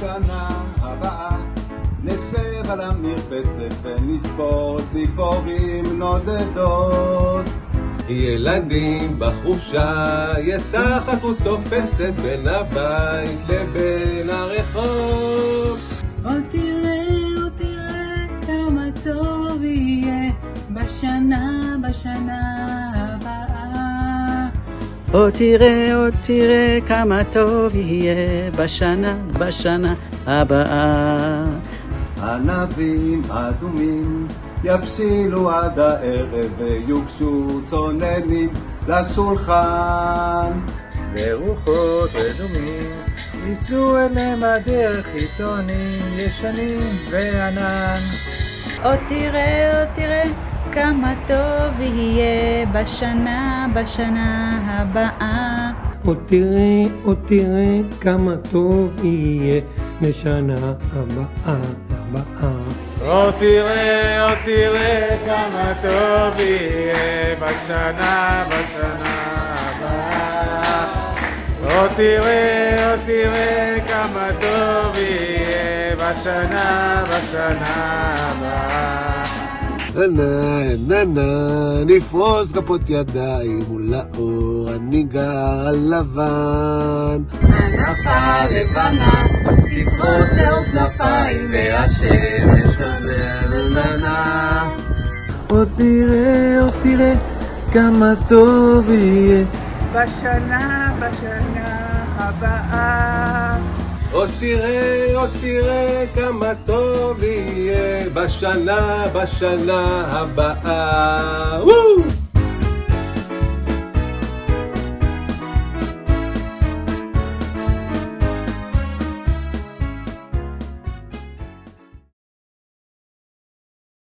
בשנה הבאה נשב על המרפסת ונספור ציפורים נודדות. ילדים בחופשה ישחקו תופסת בין הבית לבין הרחוב. עוד תראה, עוד תראה כמה טוב יהיה בשנה, בשנה. עוד תראה, עוד תראה כמה טוב יהיה בשנה, בשנה הבאה. ענבים אדומים יבשילו עד הערב ויוגשו צוננים לשולחן. ורוחות רדומים ייסעו אליהם הדרך עיתונים ישנים וענן. עוד תראה, עוד תראה כמה טוב יהיה בשנה, בשנה הבאה. עוד תראה, עוד תראה כמה טוב יהיה בשנה הבאה, הבאה. עוד תראה, עוד תראה כמה טוב יהיה בשנה, בשנה הבאה. עוד תראה, עוד תראה כמה טוב יהיה בשנה, בשנה הבאה. נה נה נה נפרוס כפות ידיים מול האור הניגר הלבן. הנפה לבנה תפרוס לאור כנפיים והשמש חוזר לבנה. עוד תראה, עוד תראה כמה טוב יהיה בשנה, בשנה הבאה. עוד תראה, עוד תראה כמה טוב יהיה בשנה, בשנה הבאה. וואו!